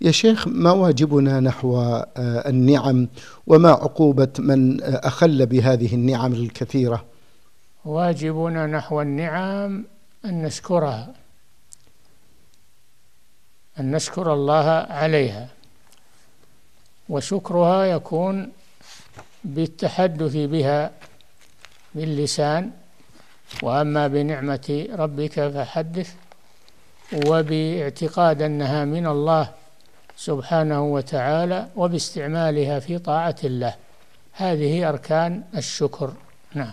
يا شيخ ما واجبنا نحو آه، النعم وما عقوبة من آه، أخل بهذه النعم الكثيرة؟ واجبنا نحو النعم أن نشكرها أن نشكر الله عليها. وشكرها يكون بالتحدث بها باللسان وأما بنعمة ربك فحدث وباعتقاد أنها من الله. سبحانه وتعالى وباستعمالها في طاعة الله. هذه أركان الشكر. نعم.